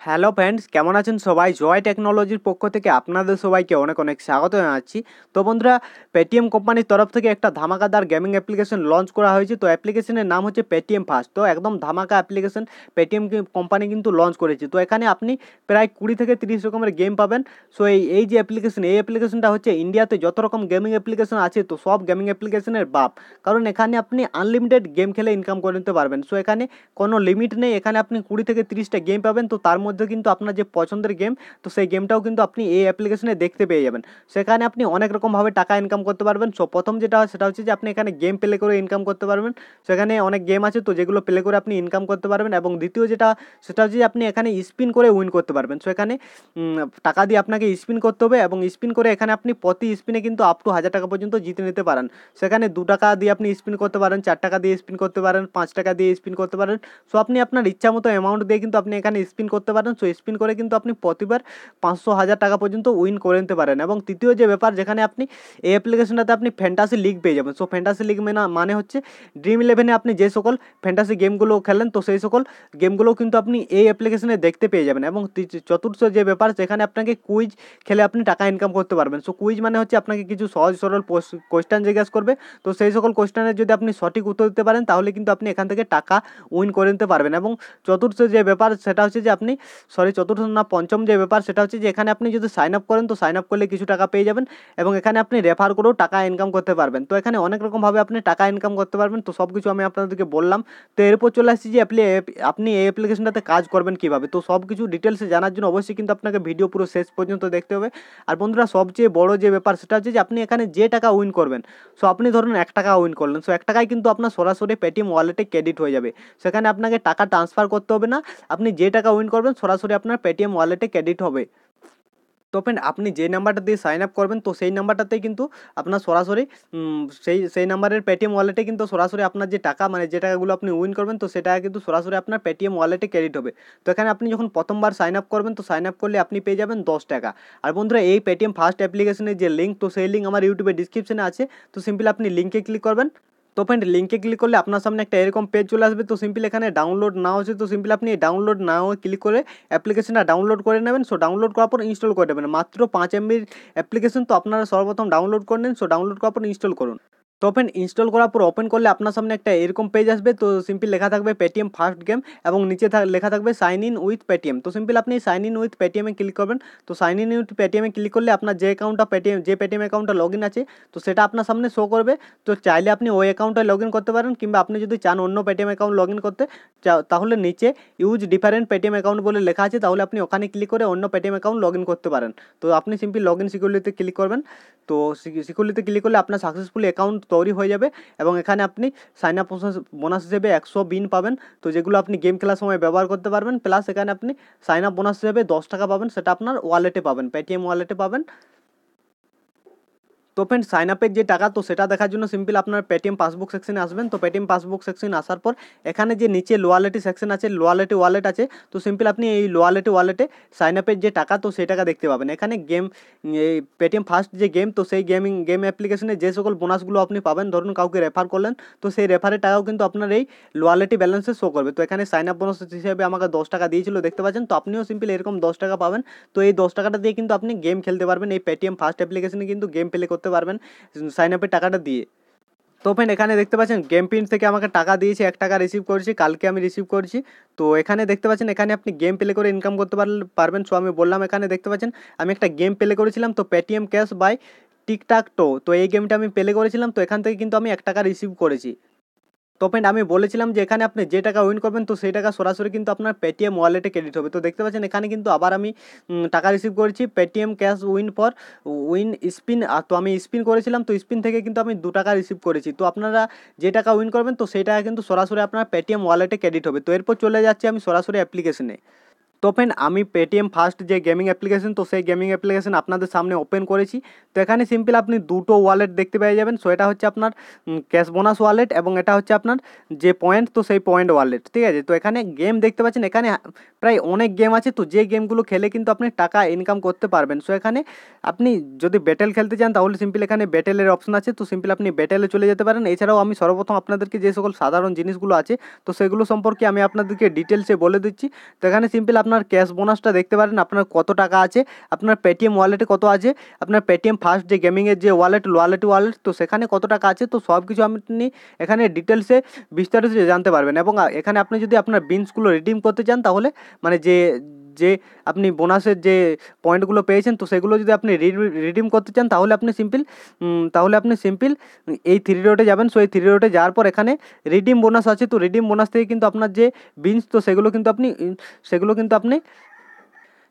Hello friends কেমন আছেন সবাই? জয় টেকনোলজির পক্ষ থেকে আপনাদের সবাইকে অনেক অনেক স্বাগত জানাচ্ছি। তো বন্ধুরা পেটিএম কোম্পানির তরফ থেকে একটা ধামাকাদার গেমিং অ্যাপ্লিকেশন লঞ্চ করা হয়েছে। তো অ্যাপ্লিকেশনের নাম হচ্ছে পেটিএম ফাস্ট তো একদম ধামাকা অ্যাপ্লিকেশন পেটিএম কোম্পানি কিন্তু লঞ্চ করেছে। তো এখানে আপনি প্রায় কুড়ি থেকে তিরিশ রকমের গেম পাবেন। সো এই এই যে অ্যাপ্লিকেশন এই অ্যাপ্লিকেশনটা হচ্ছে ইন্ডিয়াতে যত রকম গেমিং অ্যাপ্লিকেশন আছে, তো সব গেমিং অ্যাপ্লিকেশনের বাপ। কারণ এখানে আপনি আনলিমিটেড গেম খেলে ইনকাম করে নিতে পারবেন। সো এখানে কোনো লিমিট নেই। এখানে আপনি কুড়ি থেকে তিরিশটা গেম পাবেন। তো তার মধ্যে কিন্তু আপনার যে পছন্দের গেম তো সেই গেমটাও কিন্তু আপনি এই অ্যাপ্লিকেশনে দেখতে পেয়ে যাবেন। সেখানে আপনি অনেক রকমভাবে টাকা ইনকাম করতে পারবেন। সো প্রথম যেটা হয়, সেটা হচ্ছে যে আপনি এখানে গেম প্লে করে ইনকাম করতে পারবেন। সেখানে অনেক গেম আছে তো যেগুলো প্লে করে আপনি ইনকাম করতে পারবেন। এবং দ্বিতীয় যেটা, সেটা হচ্ছে যে আপনি এখানে স্পিন করে উইন করতে পারবেন। সো এখানে টাকা দিয়ে আপনাকে স্পিন করতে হবে এবং স্পিন করে এখানে আপনি প্রতি স্পিনে কিন্তু আপ টু হাজার টাকা পর্যন্ত জিতে নিতে পারেন। সেখানে দু টাকা দিয়ে আপনি স্পিন করতে পারেন, চার টাকা দিয়ে স্পিন করতে পারেন, পাঁচ টাকা দিয়ে স্পিন করতে পারেন। সো আপনি আপনার ইচ্ছা মতো অ্যামাউন্ট দিয়ে কিন্তু আপনি এখানে স্পিন করতে পারেন সো স্পিন করে কিন্তু আপনি প্রতিবার পাঁচশো হাজার টাকা পর্যন্ত উইন করে নিতে পারেন। এবং তৃতীয় যে ব্যাপার, যেখানে আপনি এই অ্যাপ্লিকেশনটাতে আপনি ফ্যান্টাসি লিগ পেয়ে যাবেন। সো ফ্যান্টাসি লিগ মানে হচ্ছে ড্রিম ইলেভেনে আপনি যে সকল ফ্যান্টাসি গেমগুলো খেলেন, তো সেই সকল গেমগুলো কিন্তু আপনি এই অ্যাপ্লিকেশনে দেখতে পেয়ে যাবেন। এবং চতুর্থ যে ব্যাপার, যেখানে আপনাকে কুইজ খেলে আপনি টাকা ইনকাম করতে পারবেন। সো কুইজ মানে হচ্ছে আপনাকে কিছু সহজ সরল কোয়েশ্চেন জিজ্ঞাসা করবে। তো সেই সকল কোয়েশ্চেনের যদি আপনি সঠিক উত্তর দিতে পারেন, তাহলে কিন্তু আপনি এখান থেকে টাকা উইন করে নিতে পারবেন। এবং চতুর্থ যে ব্যাপার, সেটা হচ্ছে যে আপনি সরি, চতুর্থ না পঞ্চম যে ব্যাপার সেটা হচ্ছে যে এখানে আপনি যদি সাইন আপ করেন, তো সাইন আপ করলে কিছু টাকা পেয়ে যাবেন এবং এখানে আপনি রেফার করেও টাকা ইনকাম করতে পারবেন। তো এখানে অনেক রকমভাবে আপনি টাকা ইনকাম করতে পারবেন, তো সব কিছু আমি আপনাদেরকে বললাম। তো এরপর চলে আসছি যে আপনি আপনি এই অ্যাপ্লিকেশনটাতে কাজ করবেন কীভাবে? তো সব কিছু ডিটেলসে জানার জন্য অবশ্যই কিন্তু আপনাকে ভিডিও পুরো শেষ পর্যন্ত দেখতে হবে। আর বন্ধুরা, সবচেয়ে বড় যে ব্যাপার সেটা হচ্ছে যে আপনি এখানে যে টাকা উইন করবেন সো আপনি ধরুন এক টাকা উইন করলেন সো এক টাকায় কিন্তু আপনার সরাসরি পেটিএম ওয়ালেটে ক্রেডিট হয়ে যাবে। সেখানে আপনাকে টাকা ট্রান্সফার করতে হবে না। আপনি যে টাকা উইন করবেন সরাসরি আপনার পেটিএম ওয়ালেটে ক্রেডিট হবে। তো ফ্রেন্ড আপনি যে নাম্বারটা দিয়ে সাইন আপ করবেন, তো সেই নাম্বারটাতেই কিন্তু আপনার সরাসরি সেই সেই নাম্বারের পেটিএম ওয়ালেটে কিন্তু সরাসরি আপনার যে টাকা মানে যে টাকাগুলো আপনি উইন করবেন, তো সেটা কিন্তু সরাসরি আপনার পেটিএম ওয়ালেটে ক্রেডিট হবে। তো এখানে আপনি যখন প্রথমবার সাইন আপ করবেন, তো সাইন আপ করলে আপনি পেয়ে যাবেন দশ টাকা। আর বন্ধুরা, এই পেটিএম ফার্স্ট অ্যাপ্লিকেশনের যে লিঙ্ক তো সেই লিঙ্ক আমার ইউটিউবে ডিসক্রিপশনে আছে। তো সিম্পলি আপনি লিঙ্কে ক্লিক করবেন। তো ফ্রেন্ড লিঙ্কে ক্লিক করলে আপনার সামনে একটা এরকম পেজ চলে আসবে। তো সিম্পল এখানে ডাউনলোড না হচ্ছে তো সিম্পল আপনি ডাউনলোড না হয়ে ক্লিক করে অ্যাপ্লিকেশনটা ডাউনলোড করে নেবেন। সো ডাউনলোড করার পর ইনস্টল করে নেবেন মাত্র পাঁচ এমবির অ্যাপ্লিকেশন তো আপনারা সর্বপ্রথম ডাউনলোড করে নেন। সো ডাউনলোড করার পর ইনস্টল করুন। তো ওপেন ইনস্টল করার পর ওপেন করলে আপনার সামনে একটা এরকম পেজ আসবে। তো সিম্পল লেখা থাকবে পেটিএম ফার্স্ট গেম এবং নিচে লেখা থাকবে সাইন ইন উইথ পেটিএম তো সিম্পল আপনি সাইন ইন উইথ পেটিএমে ক্লিক করবেন। তো সাইন ইন উইথ পেটিএমে ক্লিক করলে আপনার যে অ্যাকাউন্টটা পেটিএম যে পেটিএম অ্যাকাউন্টটা লগ ইন আছে, তো সেটা আপনার সামনে শো করবে। তো চাইলে আপনি ওই অ্যাকাউন্টে লগ ইন করতে পারেন কিংবা আপনি যদি চান অন্য পেটিএম অ্যাকাউন্ট লগ ইন করতে তাহলে নিচে ইউজ ডিফারেন্ট পেটিএম অ্যাকাউন্ট বলে লেখা আছে, তাহলে আপনি ওখানে ক্লিক করে অন্য পেটিএম অ্যাকাউন্ট লগ ইন করতে পারেন। তো আপনি সিম্পলি লগ ইন সিকিউরিটিতে ক্লিক করবেন। তো সিকিউরিটিতে ক্লিক করলে আপনার সাকসেসফুলি অ্যাকাউন্ট তৈরি হয়ে যাবে এবং এখানে আপনি সাইন আপ বোনাস হিসেবে একশো বিন পাবেন। তো যেগুলো আপনি গেম খেলার সময় ব্যবহার করতে পারবেন প্লাস এখানে আপনি সাইন আপ বোনাস হিসেবে দশ টাকা পাবেন, সেটা আপনার ওয়ালেটে পাবেন পেটিএম ওয়ালেটে পাবেন। তো ফ্রেন্ড সাইন আপের যে টাকা, তো সেটা দেখার জন্য সিম্পল আপনার পেটিএম পাসবুক সেকশনে আসবেন। তো পেটিএম পাসবুক সেকশন আসার পর, এখানে যে নিচে লোয়ালেটি সেকশন আছে লোয়ালেটি ওয়ালেট আছে, তো সিম্পল আপনি এই লোয়ালেটি ওয়ালেটে সাইন আপের যে টাকা, তো সেই টাকা দেখতে পাবেন। এখানে গেম এই পেটিএম ফার্স্ট যে গেম তো সেই গেমিং গেম অ্যাপ্লিকেশনে যে সকল বোনাসগুলো আপনি পাবেন, ধরুন কাউকে রেফার করলেন, তো সেই রেফারের টাকাও কিন্তু আপনার এই লোয়ালেটি ব্যালেন্সে শো করবে। তো এখানে সাইন আপ বোনাস হিসেবে আমাকে দশ টাকা দিয়েছিল, দেখতে পাচ্ছেন? তো আপনিও সিম্পল এরকম দশ টাকা পাবেন। তো এই দশ টাকাটা দিয়ে কিন্তু আপনি গেম খেলতে পারবেন। এই পেটিএম ফার্স্ট অ্যাপ্লিকেশনে কিন্তু গেম প্লে করতে পারবেন সাইন আপের টাকাটা দিয়ে। তো ফ্রেন্ড এখানে দেখতে পাচ্ছেন গেম পিন থেকে আমাকে টাকা দিয়েছে, এক টাকা রিসিভ করেছি, কালকে আমি রিসিভ করছি। তো এখানে দেখতে পাচ্ছেন, এখানে আপনি গেম প্লে করে ইনকাম করতে পারবেন। সো আমি বললাম, এখানে দেখতে পাচ্ছেন, আমি একটা গেম প্লে করেছিলাম, তো Paytm cash by tic tac toe তো এই গেমটা আমি প্লে করেছিলাম, তো এখান থেকে কিন্তু আমি এক টাকা রিসিভ করেছি। তো ফ্রেন্ড আমি বলেছিলাম যে এখানে আপনি যে টাকা উইন করবেন, তো সেই টাকা সরাসরি কিন্তু আপনার পেটিএম ওয়ালেটে ক্রেডিট হবে। তো দেখতে পাচ্ছেন, এখানে কিন্তু আবার আমি টাকা রিসিভ করেছি Paytm cash win for win spin তো আমি স্পিন করেছিলাম, তো স্পিন থেকে কিন্তু আমি দু টাকা রিসিভ করেছি। তো আপনারা যে টাকা উইন করবেন, তো সেই টাকা কিন্তু সরাসরি আপনার পেটিএম ওয়ালেটে ক্রেডিট হবে। তো এরপর চলে যাচ্ছি আমি সরাসরি অ্যাপ্লিকেশনে তো আমি পেটিএম ফার্স্ট যে গেমিং অ্যাপ্লিকেশন তো সেই গেমিং অ্যাপ্লিকেশন আপনাদের সামনে ওপেন করেছি। তো এখানে সিম্পল আপনি দুটো ওয়ালেট দেখতে পেয়ে যাবেন। সো এটা হচ্ছে আপনার ক্যাশ বোনাস ওয়ালেট এবং এটা হচ্ছে আপনার যে পয়েন্ট তো সেই পয়েন্ট ওয়ালেট ঠিক আছে? তো এখানে গেম দেখতে পাচ্ছেন, এখানে প্রায় অনেক গেম আছে। তো যে গেমগুলো খেলে কিন্তু আপনি টাকা ইনকাম করতে পারবেন। সো এখানে আপনি যদি ব্যাটেল খেলতে চান, তাহলে সিম্পল এখানে ব্যাটেলের অপশন আছে। তো সিম্পল আপনি ব্যাটেলে চলে যেতে পারেন। এছাড়াও আমি সর্বপ্রথম আপনাদেরকে যে সকল সাধারণ জিনিসগুলো আছে, তো সেগুলো সম্পর্কে আমি আপনাদেরকে ডিটেলসে বলে দিচ্ছি। তো এখানে সিম্পল আপনার ক্যাশ বোনাসটা দেখতে পারেন, আপনার কত টাকা আছে, আপনার পেটিএম ওয়ালেটে কত আছে, আপনার পেটিএম ফার্স্ট যে গেমিংয়ের যে ওয়ালেট ওয়ালেট ওয়ালেট তো সেখানে কত টাকা আছে, তো সব কিছু আপনি এখানে ডিটেলসে বিস্তারিত জানতে পারবেন। এবং এখানে আপনি যদি আপনার বিনসগুলো রিডিম করতে চান, তাহলে মানে যে যে আপনি বোনাসের যে পয়েন্টগুলো পেয়েছেন, তো সেগুলো যদি আপনি রিডিম করতে চান, তাহলে আপনি সিম্পল তাহলে আপনি সিম্পল এই থ্রি রোডে যাবেন। সো এই থ্রি রোডে যাওয়ার পর এখানে রিডিম বোনাস আছে। তো রিডিম বোনাস থেকে কিন্তু আপনার যে বিনস তো সেগুলো কিন্তু আপনি, সেগুলো কিন্তু আপনি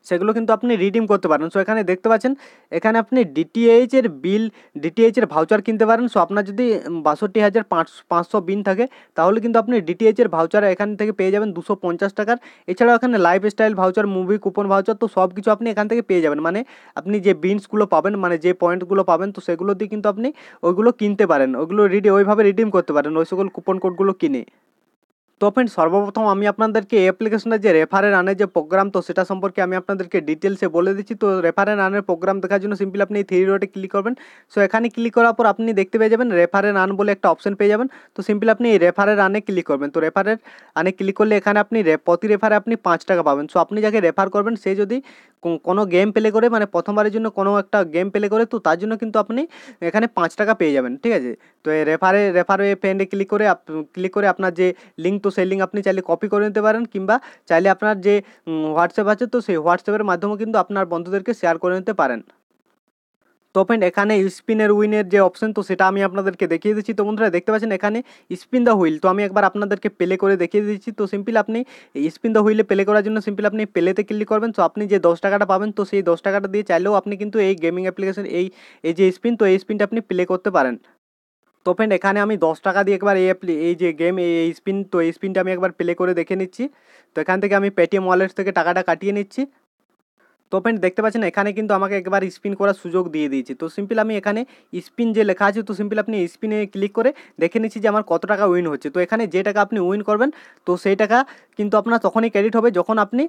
সেগুলো কিন্তু আপনি রিডিম করতে পারেন। সো এখানে দেখতে পাচ্ছেন, এখানে আপনি ডিটিএইচের বিল ডিটিএইচের ভাউচার কিনতে পারেন। সো আপনার যদি বাষট্টি হাজার পাঁচ পাঁচশো বিন থাকে, তাহলে কিন্তু আপনি ডিটিএইচের ভাউচার এখান থেকে পেয়ে যাবেন দুশো পঞ্চাশ টাকার। এছাড়াও এখানে lifestyle voucher movie coupon voucher তো সব কিছু আপনি এখান থেকে পেয়ে যাবেন। মানে আপনি যে বিনসগুলো পাবেন মানে যে পয়েন্টগুলো পাবেন, তো সেগুলো দিয়ে কিন্তু আপনি ওইগুলো কিনতে পারেন। ওইগুলো রিডি ওইভাবে রিডিম করতে পারেন। ওই সকল কুপন কোডগুলো কিনে। তো ফ্রেন্ড সর্বপ্রথম আমি আপনাদেরকে অ্যাপ্লিকেশনের যে রেফারের রানের যে প্রোগ্রাম তো সেটা সম্পর্কে আমি আপনাদেরকে ডিটেলসে বলে দিচ্ছি। তো রেফারের রানের প্রোগ্রাম দেখার জন্য সিম্পলি আপনি এই থ্রি রোডে ক্লিক করবেন। সো এখানে ক্লিক করার পর আপনি দেখতে পেয়ে যাবেন রেফারের রান বলে একটা অপশন পেয়ে যাবেন। তো সিম্পলি আপনি এই আনে ক্লিক করবেন। তো রেফারের আনে ক্লিক করলে এখানে আপনি প্রতি রেফারে আপনি পাঁচ টাকা পাবেন। সো আপনি যাকে রেফার করবেন, সে যদি কোনো গেম প্লে করে মানে প্রথমবারের জন্য কোনো একটা গেম প্লে করে তো তার জন্য কিন্তু আপনি এখানে পাঁচ টাকা পেয়ে যাবেন, ঠিক আছে? তো এই রেফারে রেফারে ফ্রেন্ডে ক্লিক করে ক্লিক করে আপনার যে লিঙ্ক তো সেই লিঙ্ক আপনি চাইলে কপি করে নিতে পারেন কিংবা চাইলে আপনার যে হোয়াটসঅ্যাপ আছে তো সেই হোয়াটসঅ্যাপের মাধ্যমে কিন্তু আপনার বন্ধুদেরকে শেয়ার করে নিতে পারেন। তো ফ্রেন্ড এখানে স্পিনের উইনের যে অপশন তো সেটা আমি আপনাদেরকে দেখিয়ে দিচ্ছি। তো বন্ধুরা, দেখতে পাচ্ছেন, এখানে স্পিন দ্য হুইল তো আমি একবার আপনাদেরকে প্লে করে দেখিয়ে দিচ্ছি। তো সিম্পল আপনি স্পিন দ্য হুইলে প্লে করার জন্য সিম্পল আপনি প্লেতে ক্লিক করবেন। তো আপনি যে দশ টাকাটা পাবেন, তো সেই দশ টাকাটা দিয়ে চাইলেও আপনি কিন্তু এই গেমিং অ্যাপ্লিকেশন এই এই যে স্পিন তো এই স্পিনটা আপনি প্লে করতে পারেন। তো ফ্রেন্ড এখানে আমি দশ টাকা দিয়ে একবার এই এই যে গেম এই স্পিন তো এই স্পিনটা আমি একবার প্লে করে দেখে নিচ্ছি। তো এখান থেকে আমি পেটিএম ওয়ালেট থেকে টাকাটা কাটিয়ে নিচ্ছি। তো ফ্রেন্ড দেখতে পাচ্ছেন এখানে কিন্তু আমাকে একবার স্পিন করার সুযোগ দিয়ে দিয়েছে। তো সিম্পল আমি এখানে স্পিন যে লেখা আছে, তো সিম্পল আপনি স্পিনে ক্লিক করে দেখে নিচ্ছি যে আমার কত টাকা উইন হচ্ছে। তো এখানে যে টাকা আপনি উইন করবেন, তো সেই টাকা কিন্তু আপনার তখনই ক্রেডিট হবে যখন আপনি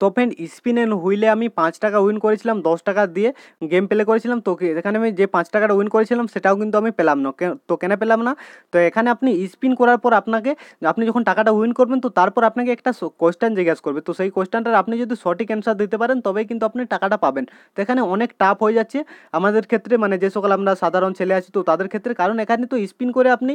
তো ফ্রেন্ড স্পিন অ্যান্ড হুইলে আমি পাঁচ টাকা উইন করেছিলাম, দশ টাকা দিয়ে গেম প্লে করেছিলাম, তো এখানে আমি যে পাঁচ টাকাটা উইন করেছিলাম, সেটাও কিন্তু আমি পেলাম না। তো কেন পেলাম না? তো এখানে আপনি স্পিন করার পর আপনাকে, আপনি যখন টাকাটা উইন করবেন, তো তারপর আপনাকে একটা কোয়েশ্চেন জিজ্ঞাসা করবে। তো সেই কোয়েশ্চেনটার আপনি যদি সঠিক অ্যান্সার দিতে পারেন, তবেই কিন্তু আপনি টাকাটা পাবেন। তো এখানে অনেক টাফ হয়ে যাচ্ছে। আমাদের ক্ষেত্রে মানে যে সকল আমরা সাধারণ ছেলে আছি, তো তাদের ক্ষেত্রে, কারণ এখানে তো স্পিন করে আপনি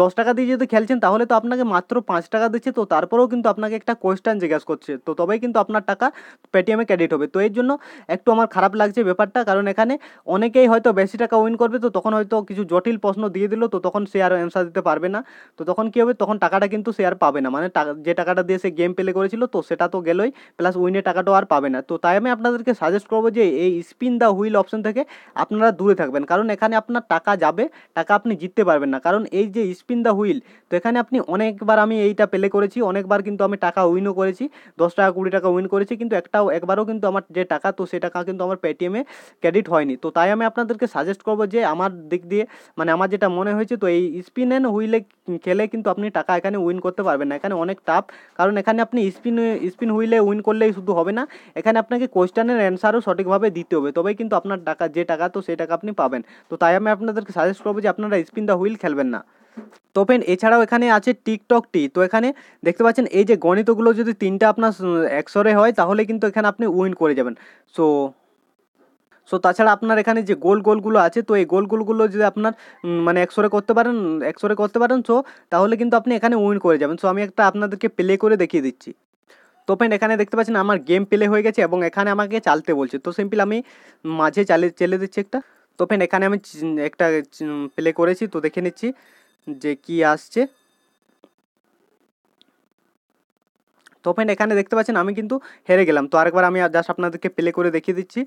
দশ টাকা দিয়ে যদি খেলছেন, তাহলে তো আপনাকে মাত্র পাঁচ টাকা দিচ্ছে, তো তারপরেও কিন্তু আপনাকে একটা কোয়েশ্চেন জিজ্ঞাসা করছে। তো তবেই কিন্তু আপনার টাকা পেটিএমে ক্রেডিট হবে। তো এর জন্য একটু আমার খারাপ লাগছে ব্যাপারটা, কারণ এখানে অনেকেই হয়তো বেশি টাকা উইন করবে, তো তখন হয়তো কিছু জটিল প্রশ্ন দিয়ে দিল, তো তখন সে আর অ্যান্সার দিতে পারবে না। তো তখন কী হবে? তখন টাকাটা কিন্তু সে আর পাবে না। মানে যে টাকাটা দিয়ে সে গেম প্লে করেছিল, তো সেটা তো গেলোই প্লাস উইনের টাকাটাও আর পাবে না। তো তাই আমি আপনাদেরকে সাজেস্ট করব যে এই স্পিন দ্য হুইল অপশন থেকে আপনারা দূরে থাকবেন। কারণ এখানে আপনার টাকা যাবে, টাকা আপনি জিততে পারবেন না। কারণ এই যে স্পিন দ্য হুইল তো এখানে আপনি অনেকবার আমি এইটা প্লে করেছি, অনেকবার কিন্তু আমি টাকা উইনও করেছি, দশ টাকা, কুড়ি টাকা উইন করেছি কিন্তু একটাও, একবারও কিন্তু আমার যে টাকা, তো সে টাকা কিন্তু আমার পেটিএমে ক্রেডিট হয়নি। তো তাই আমি আপনাদেরকে সাজেস্ট করব যে আমার দিক দিয়ে মানে আমার যেটা মনে হয়েছে, তো এই স্পিন অ্যান্ড হুইলে খেলে কিন্তু আপনি টাকা এখানে উইন করতে পারবেন না। এখানে অনেক টাফ কারণ এখানে আপনি স্পিন স্পিন হুইলে উইন করলেই শুধু হবে না, এখানে আপনাকে কোয়েশ্চানের অ্যান্সারও সঠিকভাবে দিতে হবে। তবেই কিন্তু আপনার টাকা, যে টাকা, তো সেই টাকা আপনি পাবেন। তো তাই আমি আপনাদেরকে সাজেস্ট করব যে আপনারা স্পিন দ্য হুইল খেলবেন না। তো ফ্রেন্ড, এছাড়াও এখানে আছে টিকটক টি। তো এখানে দেখতে পাচ্ছেন, এই যে গণিতগুলো যদি তিনটা আপনার একশোরে হয়, তাহলে কিন্তু এখানে আপনি উইন করে যাবেন। সো সো তাছাড়া আপনার এখানে যে গোল গোলগুলো আছে, তো এই গোল গোলগুলো যদি আপনার মানে একশোরে করতে পারেন একশোরে করতে পারেন সো তাহলে কিন্তু আপনি এখানে উইন করে যাবেন। সো আমি একটা আপনাদেরকে প্লে করে দেখিয়ে দিচ্ছি। তো ফ্রেন্ড, এখানে দেখতে পাচ্ছেন, আমার গেম প্লে হয়ে গেছে এবং এখানে আমাকে চালতে বলছে। তো সিম্পল আমি মাঝে চালে, চেলে দিচ্ছি একটা। তো ফ্রেন্ড, এখানে আমি একটা প্লে করেছি, তো দেখে নিচ্ছি। যে কি আসছে। তো ফ্রেন্ড এখানে দেখতে পাচ্ছেন, আমি কিন্তু হেরে গেলাম। তো আরেকবার আমি জাস্ট আপনাদেরকে প্লে করে দেখিয়ে দিচ্ছি।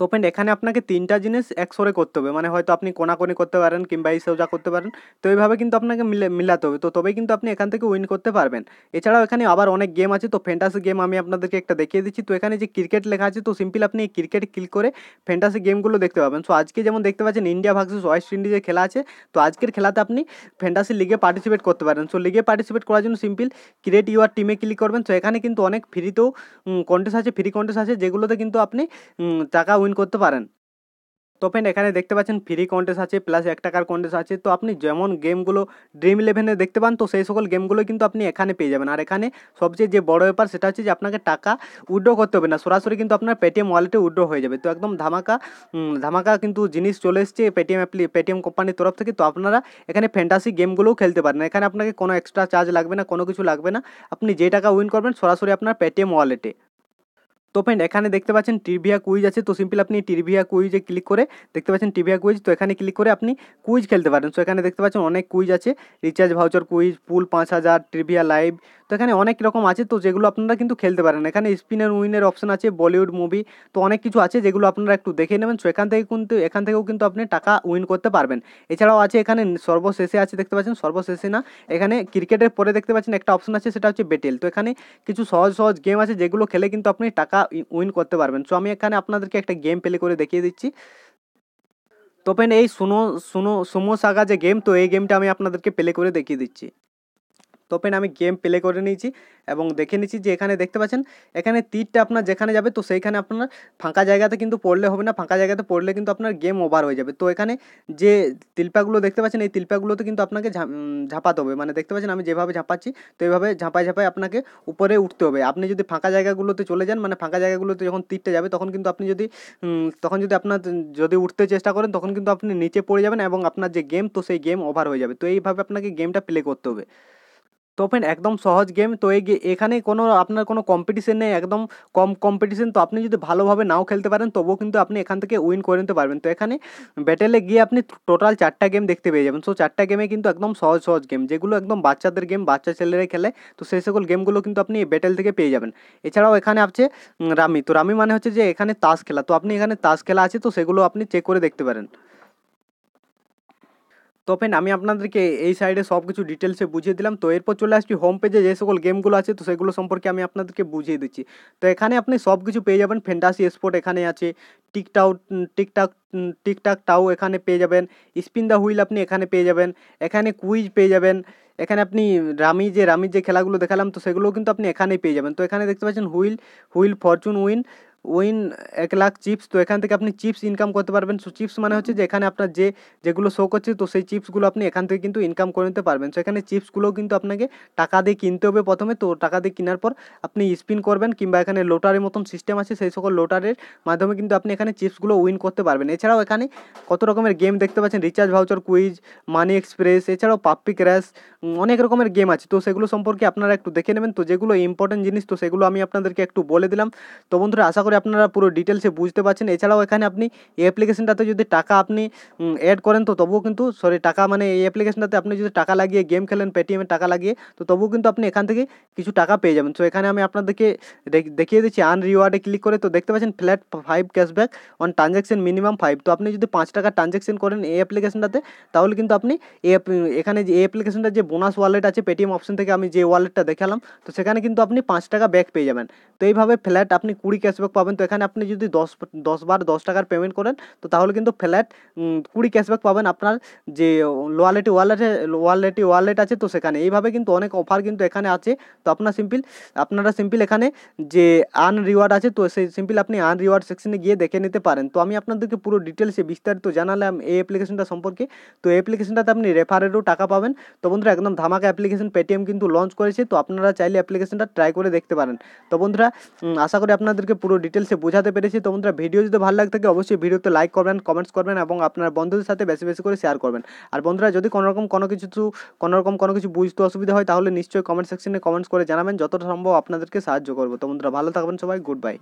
তো ফ্রেন্ড এখানে আপনাকে তিনটা জিনিস একসরে করতে হবে। মানে হয়তো আপনি কোনাকোনি করতে পারেন কিংবা এই সোজা করতে পারেন, তো এইভাবে কিন্তু আপনাকে মিলে, মিলাতে হবে। তো তবেই কিন্তু আপনি এখান থেকে উইন করতে পারবেন। এছাড়াও এখানে আবার অনেক গেম আছে, তো ফ্যান্টাসি গেম আমি আপনাদেরকে একটা দেখিয়ে দিচ্ছি। তো এখানে যে ক্রিকেট লেখা আছে, তো সিম্পল আপনি এই ক্রিকেট ক্লিক করে ফ্যান্টাসি গেমগুলো দেখতে পাবেন। সো আজকে যেমন দেখতে পাচ্ছেন ইন্ডিয়া ভার্সেস ওয়েস্ট ইন্ডিজের খেলা আছে, তো আজকের খেলাতে আপনি ফ্যান্টাসি লিগে পার্টিসিপেট করতে পারেন। সো লিগে পার্টিসিপেট করার জন্য সিম্পল ক্রিয়েট ইউর টিমে ক্লিক করবেন। তো এখানে কিন্তু অনেক ফ্রিতেও কন্টেস্ট আছে ফ্রি কন্টেস্ট আছে, যেগুলোতে কিন্তু আপনি টাকা করতে পারেন। তো ফ্রেন্ড এখানে দেখতে পাচ্ছেন ফ্রি কন্টেস্ট আছে প্লাস এক টাকার কন্টেস্ট আছে। তো আপনি যেমন গেমগুলো ড্রিম ইলেভেনে দেখতে পান, তো সেই সকল গেমগুলো কিন্তু আপনি এখানে পেয়ে যাবেন। আর এখানে সবচেয়ে যে বড় ব্যাপার, সেটা হচ্ছে যে আপনাকে টাকা উইড্রো করতে হবে না। সরাসরি কিন্তু আপনার পেটিএম ওয়ালেটে উইড্রো হয়ে যাবে। তো একদম ধামাকা ধামাকা কিন্তু জিনিস চলে এসছে পেটিএম অ্যাপ্লি পেটিএম কোম্পানির তরফ থেকে। তো আপনারা এখানে ফ্যান্টাসি গেমগুলোও খেলতে পারেন। এখানে আপনাকে কোনো এক্সট্রা চার্জ লাগবে না, কোনো কিছু লাগবে না। আপনি যে টাকা উইন করবেন, সরাসরি আপনার পেটিএম ওয়ালেটে তো ফ্রেন্ড এখানে দেখতে পাচ্ছেন টিভিয়া কুইজ আছে। তো সিম্পল আপনি টিভিয়া কুইজে ক্লিক করে দেখতে পাচ্ছেন টিভিয়া কুইজ তো এখানে ক্লিক করে আপনি কুইজ খেলতে পারেন। তো এখানে দেখতে পাচ্ছেন অনেক কুইজ আছে। রিচার্জ ভাউচার কুইজ পুল পাঁচ হাজার টিভিয়া লাইভ তো এখানে অনেক রকম আছে, তো যেগুলো আপনারা কিন্তু খেলতে পারেন। এখানে স্পিনার উইনের অপশন আছে বলিউড মুভি তো অনেক কিছু আছে যেগুলো আপনারা একটু দেখে নেবেন। তো এখান থেকে কিন্তু, এখান থেকেও কিন্তু আপনি টাকা উইন করতে পারবেন। এছাড়াও আছে এখানে সর্বশেষে আছে, দেখতে পাচ্ছেন? সর্বশেষে না, এখানে ক্রিকেটের পরে দেখতে পাচ্ছেন একটা অপশন আছে, সেটা হচ্ছে বেটেল তো এখানে কিছু সহজ সহজ গেম আছে যেগুলো খেলে কিন্তু আপনি টাকা উইন করতে পারবেন। সো আমি এখানে আপনাদেরকে একটা গেম প্লে করে দেখিয়ে দিচ্ছি। তো এই সুনো সুনো সুমো সাগা যে গেম তো এই গেমটা আমি আপনাদেরকে প্লে করে দেখিয়ে দিচ্ছি। তো ফ্রেন্ড আমি গেম প্লে করে নিয়েছি এবং দেখে নিচ্ছি যে এখানে দেখতে পাচ্ছেন, এখানে তীরটা আপনার যেখানে যাবে, তো সেইখানে আপনার ফাঁকা জায়গাতে কিন্তু পড়লে হবে না, ফাঁকা জায়গাতে পড়লে কিন্তু আপনার গেম ওভার হয়ে যাবে। তো এখানে যে তিলপাগুলো দেখতে পাচ্ছেন, এই তিলপাগুলোতে কিন্তু আপনাকে ঝাঁপাতে হবে। মানে দেখতে পাচ্ছেন আমি যেভাবে ঝাঁপাচ্ছি, তো এইভাবে ঝাঁপায় ঝাঁপায় আপনাকে উপরে উঠতে হবে। আপনি যদি ফাঁকা জায়গাগুলোতে চলে যান মানে ফাঁকা জায়গাগুলোতে যখন তীরটা যাবে, তখন কিন্তু আপনি যদি তখন যদি আপনার যদি উঠতে চেষ্টা করেন, তখন কিন্তু আপনি নিচে পড়ে যাবেন এবং আপনার যে গেম, তো সেই গেম ওভার হয়ে যাবে। তো এইভাবে আপনাকে গেমটা প্লে করতে হবে। তো ফ্রেন্ড একদম সহজ গেম তো এই এখানে কোনো আপনার কোনো কম্পিটিশন নেই, একদম কম কম্পিটিশন তো আপনি যদি ভালোভাবে নাও খেলতে পারেন, তবুও কিন্তু আপনি এখান থেকে উইন করে নিতে পারবেন। তো এখানে ব্যাটেলে গিয়ে আপনি টোটাল চারটা গেম দেখতে পেয়ে যাবেন। সো চারটা গেমে কিন্তু একদম সহজ সহজ গেম যেগুলো একদম বাচ্চাদের গেম বাচ্চা ছেলেরা খেলে, তো সেই সকল গেমগুলো কিন্তু আপনি ব্যাটেল থেকে পেয়ে যাবেন। এছাড়াও এখানে আছে রামি। তো রামি মানে হচ্ছে যে এখানে তাস খেলা। তো আপনি এখানে তাস খেলা আছে, তো সেগুলো আপনি চেক করে দেখতে পারেন। তো ফ্রেন্ড আমি আপনাদেরকে এই সাইডে সব কিছু ডিটেলসে বুঝিয়ে দিলাম। তো এরপর চলে আসছি হোম পেজে যে সকল গেমগুলো আছে, তো সেগুলো সম্পর্কে আমি আপনাদেরকে বুঝিয়ে দিচ্ছি। তো এখানে আপনি সব কিছু পেয়ে যাবেন। ফ্যান্টাসি স্পোর্ট এখানে আছে। টিকটাউ টিকটাক টিকটাক টাও এখানে পেয়ে যাবেন। স্পিন দ্য হুইল আপনি এখানে পেয়ে যাবেন। এখানে কুইজ পেয়ে যাবেন। এখানে আপনি রামি যে রামির যে খেলাগুলো দেখালাম, তো সেগুলোও কিন্তু আপনি এখানেই পেয়ে যাবেন। তো এখানে দেখতে পাচ্ছেন wheel wheel fortune win win এক লাখ চিপস তো এখান থেকে আপনি চিপস ইনকাম করতে পারবেন। সো চিপস মানে হচ্ছে যে এখানে আপনার যে, যেগুলো শো করছে, তো সেই চিপসগুলো আপনি এখান থেকে কিন্তু ইনকাম করে নিতে পারবেন। সো এখানে চিপসগুলোও কিন্তু আপনাকে টাকা দিয়ে কিনতে হবে প্রথমে। তো টাকা দিয়ে কেনার পর আপনি স্পিন করবেন কিংবা এখানে লোটারের মতন সিস্টেম আছে, সেই সকল লোটারের মাধ্যমে কিন্তু আপনি এখানে চিপসগুলো উইন করতে পারবেন। এছাড়াও এখানে কত রকমের গেম দেখতে পাচ্ছেন recharge voucher quiz money express এছাড়াও পাপ্পি ক্র্যাশ অনেক রকমের গেম আছে। তো সেগুলো সম্পর্কে আপনারা একটু দেখে নেবেন। তো যেগুলো ইম্পর্টেন্ট জিনিস, তো সেগুলো আমি আপনাদেরকে একটু বলে দিলাম। তো বন্ধুরা, আশা করি আপনারা পুরো ডিটেলসে বুঝতে পারছেন। এছাড়াও এখানে আপনি এই অ্যাপ্লিকেশনটাতে যদি টাকা আপনি অ্যাড করেন, তো তবুও কিন্তু সরি টাকা মানে এই অ্যাপ্লিকেশনটাতে আপনি যদি টাকা লাগিয়ে গেম খেলেন পেটিএমে টাকা লাগিয়ে, তো তবুও কিন্তু আপনি এখান থেকে কিছু টাকা পেয়ে যাবেন। তো এখানে আমি আপনাদেরকে দেখ- দেখিয়ে দিচ্ছি আন রিওয়ার্ডে ক্লিক করে, তো দেখতে পাচ্ছেন flat five cashback on transaction minimum five তো আপনি যদি পাঁচ টাকা ট্রানজ্যাকশন করেন এই অ্যাপ্লিকেশনটাতে তাহলে কিন্তু আপনি এখানে যে, এই অ্যাপ্লিকেশনটার যে বোনাস ওয়ালেট আছে পেটিএম অপশন থেকে আমি যে ওয়ালেটটা দেখালাম, তো সেখানে কিন্তু আপনি পাঁচ টাকা ব্যাক পেয়ে যাবেন। তো এইভাবে ফ্ল্যাট আপনি কুড়ি ক্যাশব্যাক পাবেন। তো এখানে আপনি যদি দশ দশ বার দশ টাকার পেমেন্ট করেন, তো তাহলে কিন্তু ফ্ল্যাট কুড়ি ক্যাশব্যাক পাবেন আপনার যে ওয়ালেটে ওয়ালেটে ওয়ালেটে ওয়ালেট আছে তো সেখানে। এইভাবে কিন্তু অনেক অফার কিন্তু এখানে আছে। তো আপনার সিম্পল আপনারা সিম্পল এখানে যে আন রিওয়ার্ড আছে, তো সেই সিম্পল আপনি আন রিওয়ার্ড সেকশনে গিয়ে দেখে নিতে পারেন। তো আমি আপনাদেরকে পুরো ডিটেলসে বিস্তারিত জানালাম এই অ্যাপ্লিকেশনটা সম্পর্কে। তো এই অ্যাপ্লিকেশনটাতে আপনি রেফারেরও টাকা পাবেন। তো বন্ধুরা, একদম ধামাকা অ্যাপ্লিকেশন পেটিএম কিন্তু লঞ্চ করেছে। তো আপনারা চাইলে অ্যাপ্লিকেশনটা ট্রাই করে দেখতে পারেন। তো বন্ধুরা আশা করি আপনাদেরকে পুরো ডিটেলসে বোঝাতে পেরেছি। তো বন্ধুরা ভিডিও যদি ভালো লাগে থাকে, অবশ্যই ভিডিওতে লাইক করবেন কমেন্টস করবেন এবং আপনার বন্ধুদের সাথে বেশি বেশি করে শেয়ার করবেন। আর বন্ধুরা, যদি কোনোরকম কোনো কিছু কোনোরকম কোনো কিছু বুঝতে অসুবিধা হয়, তাহলে নিশ্চয়ই কমেন্ট সেকশনে কমেন্টস করে জানাবেন। যতটা সম্ভব আপনাদেরকে সাহায্য করব। তো বন্ধুরা, ভালো থাকবেন সবাই গুড বাই